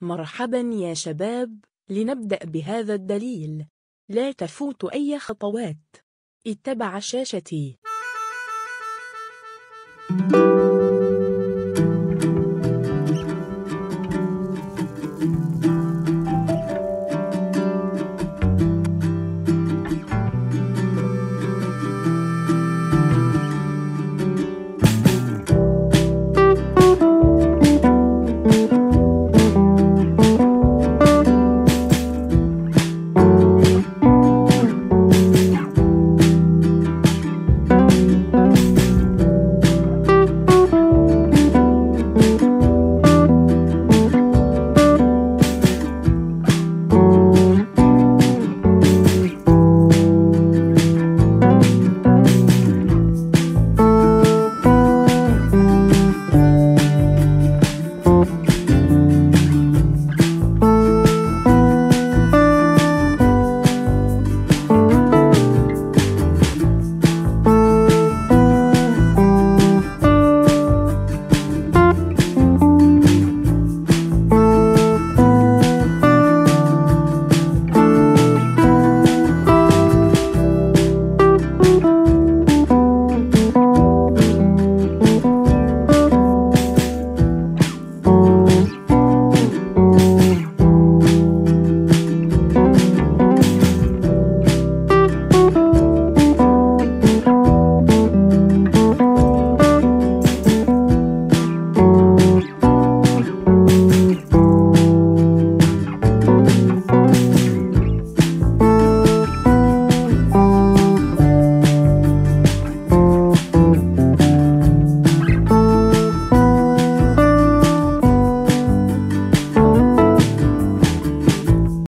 مرحبا يا شباب لنبدأ بهذا الدليل. لا تفوت أي خطوات. اتبع شاشتي.